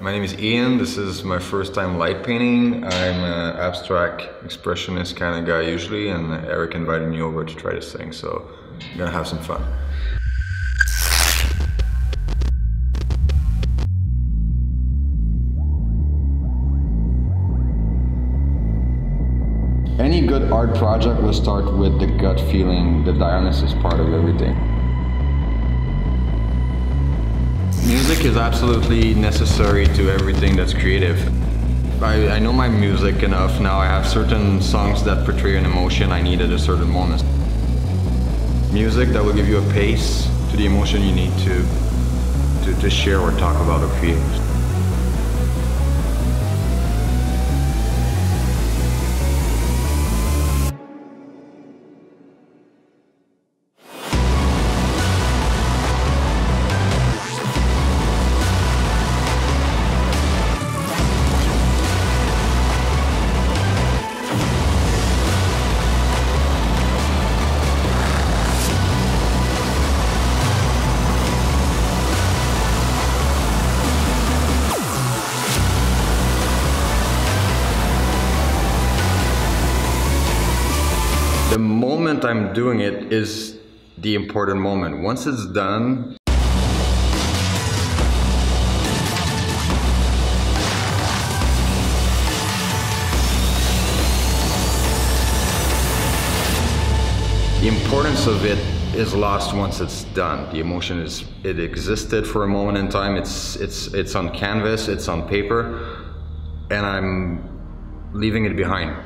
My name is Ian. This is my first time light painting. I'm an abstract expressionist kind of guy usually, and Eric invited me over to try this thing, so I'm gonna have some fun. Any good art project will start with the gut feeling, the Dionysus part of everything. Music is absolutely necessary to everything that's creative. I, I, know my music enough now. I have certain songs that portray an emotion I need at a certain moment. Music that will give you a pace to the emotion you need to, to, to share or talk about or create. The moment I'm doing it is the important moment. Once it's done, the importance of it is lost once it's done. The emotion is it existed for a moment in time. It's it's it's on canvas, it's on paper, and I'm leaving it behind.